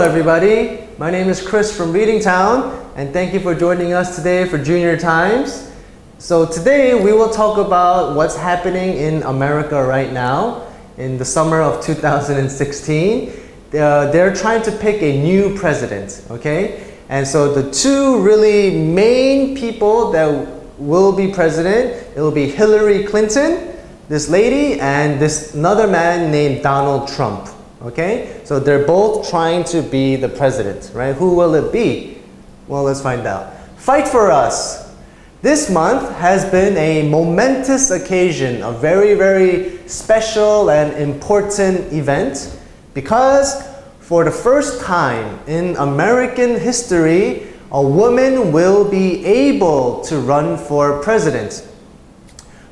everybody. My name is Chris from Reading Town, and thank you for joining us today for Junior Times. So today we will talk about what's happening in America right now in the summer of 2016. Uh, they're trying to pick a new president, okay? And so the two really main people that will be president, it will be Hillary Clinton, this lady, and this another man named Donald Trump. Okay? So they're both trying to be the president, right? Who will it be? Well, let's find out. Fight for us. This month has been a momentous occasion, a very, very special and important event because for the first time in American history, a woman will be able to run for president.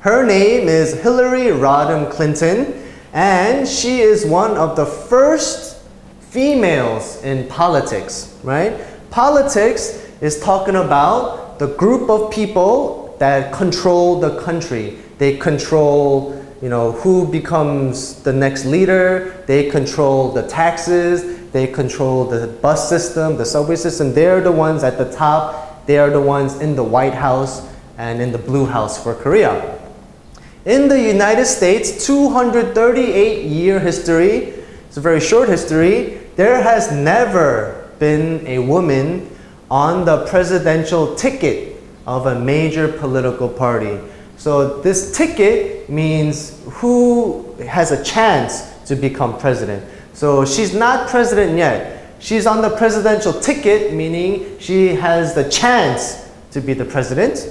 Her name is Hillary Rodham Clinton, and she is one of the first females in politics, right? Politics is talking about the group of people that control the country. They control, you know, who becomes the next leader. They control the taxes. They control the bus system, the subway system. They're the ones at the top. They are the ones in the White House and in the Blue House for Korea. In the United States, 238 year history, it's a very short history, there has never been a woman on the presidential ticket of a major political party. So this ticket means who has a chance to become president. So she's not president yet. She's on the presidential ticket, meaning she has the chance to be the president.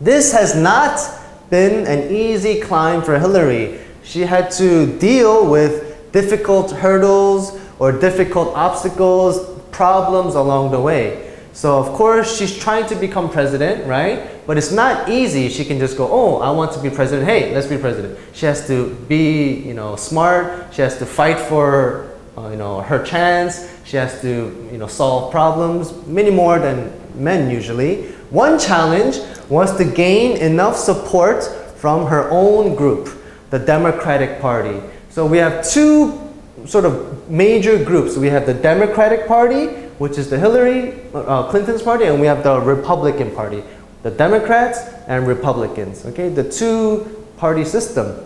This has not been an easy climb for Hillary. She had to deal with difficult hurdles or difficult obstacles, problems along the way. So of course she's trying to become president, right? But it's not easy. She can just go, oh, I want to be president. Hey, let's be president. She has to be, you know, smart. She has to fight for, uh, you know, her chance. She has to, you know, solve problems, many more than men usually. One challenge was to gain enough support from her own group, the Democratic Party. So we have two sort of major groups. We have the Democratic Party, which is the Hillary uh, Clinton's party, and we have the Republican Party, the Democrats and Republicans. Okay, the two party system.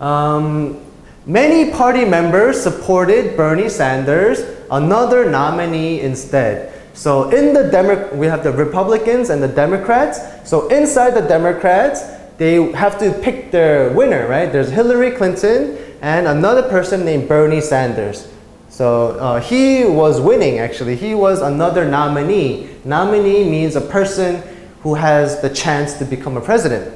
Um, many party members supported Bernie Sanders, another nominee instead. So in the Demo we have the Republicans and the Democrats. So inside the Democrats, they have to pick their winner, right? There's Hillary Clinton and another person named Bernie Sanders. So uh, he was winning actually. He was another nominee. Nominee means a person who has the chance to become a president.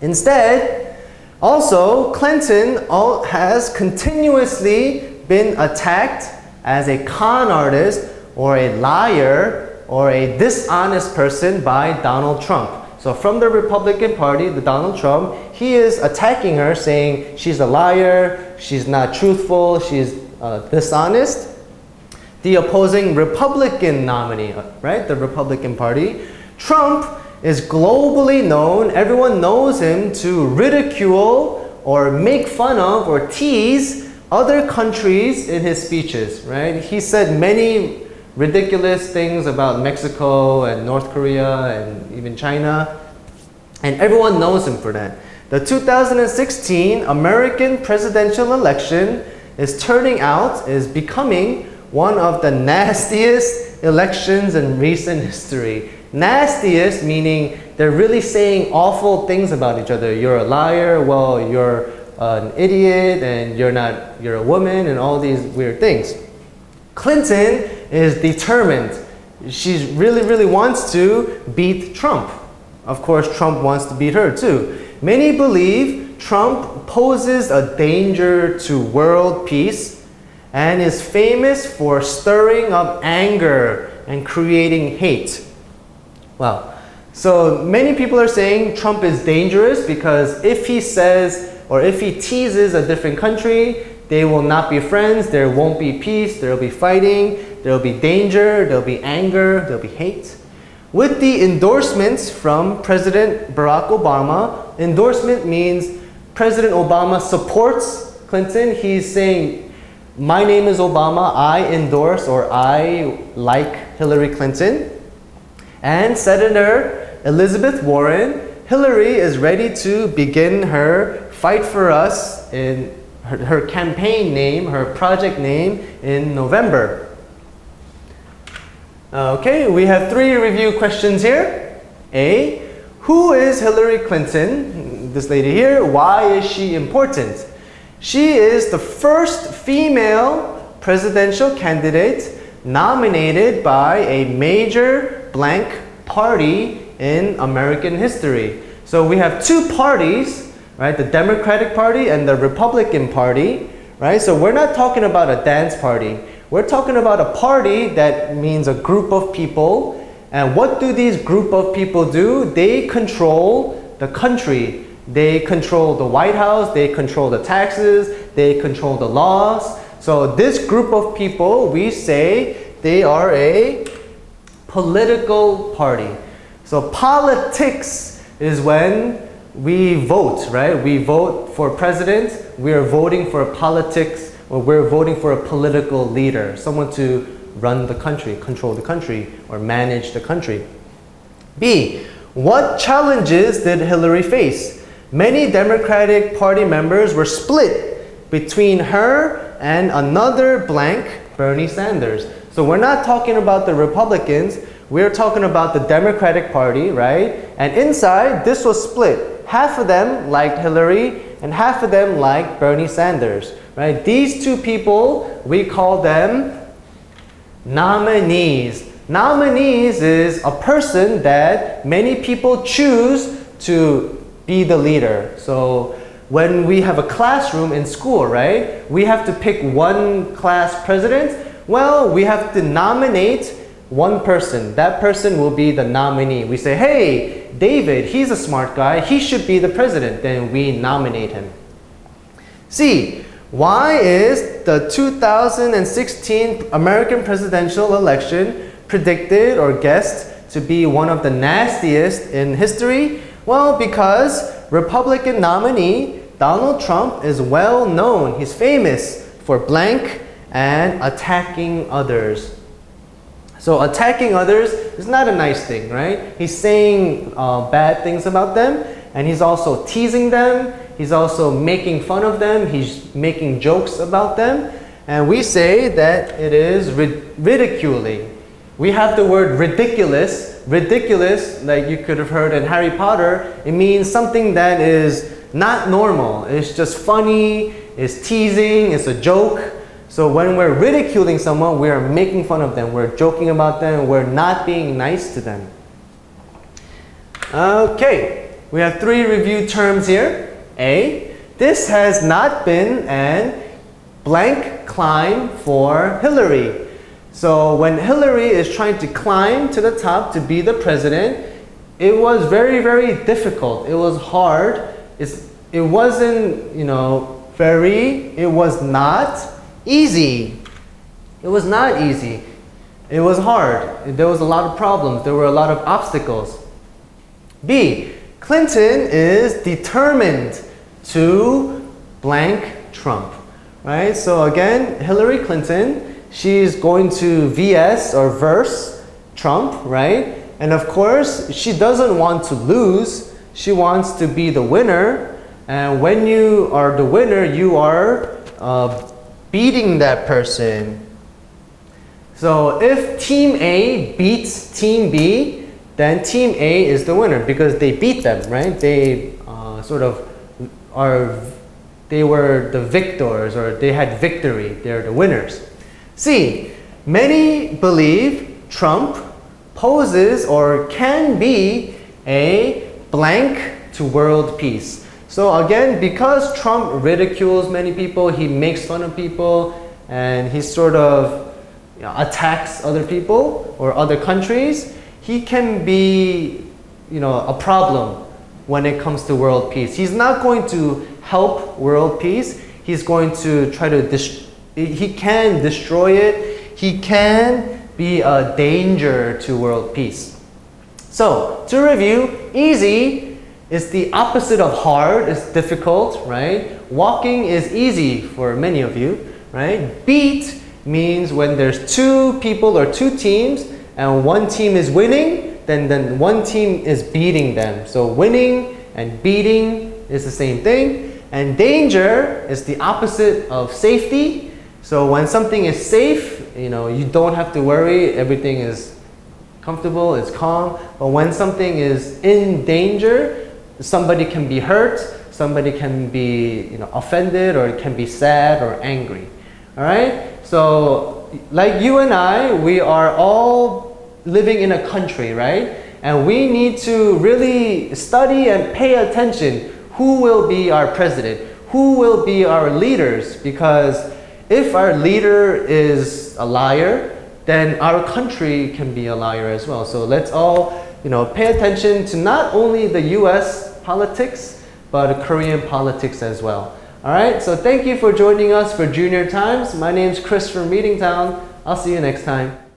Instead, also, Clinton has continuously been attacked as a con artist or a liar or a dishonest person by Donald Trump. So from the Republican Party, the Donald Trump, he is attacking her saying she's a liar, she's not truthful, she's uh, dishonest. The opposing Republican nominee, right, the Republican Party, Trump is globally known, everyone knows him to ridicule or make fun of or tease other countries in his speeches, right? He said many ridiculous things about Mexico and North Korea and even China. And everyone knows him for that. The 2016 American presidential election is turning out, is becoming one of the nastiest elections in recent history. Nastiest meaning they're really saying awful things about each other. You're a liar, well, you're an idiot, and you're not, you're a woman, and all these weird things. Clinton is determined. She really, really wants to beat Trump. Of course, Trump wants to beat her too. Many believe Trump poses a danger to world peace and is famous for stirring up anger and creating hate. Well, so many people are saying Trump is dangerous because if he says or if he teases a different country, they will not be friends, there won't be peace, there will be fighting, there will be danger, there will be anger, there will be hate. With the endorsements from President Barack Obama, endorsement means President Obama supports Clinton. He's saying, my name is Obama, I endorse or I like Hillary Clinton. And Senator Elizabeth Warren, Hillary is ready to begin her fight for us in her, her campaign name, her project name in November. Uh, okay, we have three review questions here. A, who is Hillary Clinton? This lady here, why is she important? She is the first female presidential candidate nominated by a major blank party in American history. So we have two parties, right? The Democratic Party and the Republican Party, right? So we're not talking about a dance party. We're talking about a party that means a group of people. And what do these group of people do? They control the country. They control the White House, they control the taxes, they control the laws. So this group of people, we say they are a political party. So politics is when we vote, right? We vote for president, we are voting for politics, or we're voting for a political leader, someone to run the country, control the country, or manage the country. B, what challenges did Hillary face? Many Democratic Party members were split between her and another blank, Bernie Sanders. So we're not talking about the Republicans, we're talking about the Democratic Party, right? And inside, this was split. Half of them liked Hillary, and half of them liked Bernie Sanders, right? These two people, we call them nominees. Nominees is a person that many people choose to be the leader. So when we have a classroom in school, right, we have to pick one class president. Well, we have to nominate one person. That person will be the nominee. We say, hey, David, he's a smart guy. He should be the president. Then we nominate him. C, why is the 2016 American presidential election predicted or guessed to be one of the nastiest in history? Well, because Republican nominee Donald Trump is well known. He's famous for blank and attacking others. So attacking others is not a nice thing, right? He's saying uh, bad things about them, and he's also teasing them. He's also making fun of them. He's making jokes about them. And we say that it is ridiculing. We have the word ridiculous ridiculous, like you could have heard in Harry Potter, it means something that is not normal. It's just funny, it's teasing, it's a joke. So when we're ridiculing someone, we're making fun of them, we're joking about them, we're not being nice to them. Okay, we have three review terms here. A, this has not been an blank climb for Hillary. So when Hillary is trying to climb to the top to be the president, it was very, very difficult. It was hard. It's, it wasn't, you know, very, it was not easy. It was not easy. It was hard. There was a lot of problems. There were a lot of obstacles. B, Clinton is determined to blank Trump. Right? So again, Hillary Clinton she's going to VS or verse Trump, right? And of course, she doesn't want to lose. She wants to be the winner. And when you are the winner, you are uh, beating that person. So if Team A beats Team B, then Team A is the winner because they beat them, right? They uh, sort of are, they were the victors or they had victory. They're the winners. C. Many believe Trump poses or can be a blank to world peace. So again, because Trump ridicules many people, he makes fun of people, and he sort of you know, attacks other people or other countries, he can be you know, a problem when it comes to world peace. He's not going to help world peace. He's going to try to he can destroy it. He can be a danger to world peace. So, to review, easy is the opposite of hard, it's difficult, right? Walking is easy for many of you. right? Beat means when there's two people or two teams and one team is winning, then, then one team is beating them. So winning and beating is the same thing. And danger is the opposite of safety. So when something is safe, you know, you don't have to worry, everything is comfortable, it's calm. But when something is in danger, somebody can be hurt, somebody can be you know, offended, or can be sad or angry. All right? So, like you and I, we are all living in a country, right? And we need to really study and pay attention who will be our president, who will be our leaders, because if our leader is a liar, then our country can be a liar as well. So let's all, you know, pay attention to not only the US politics, but Korean politics as well. All right, so thank you for joining us for Junior Times. My name is Chris from Reading Town. I'll see you next time.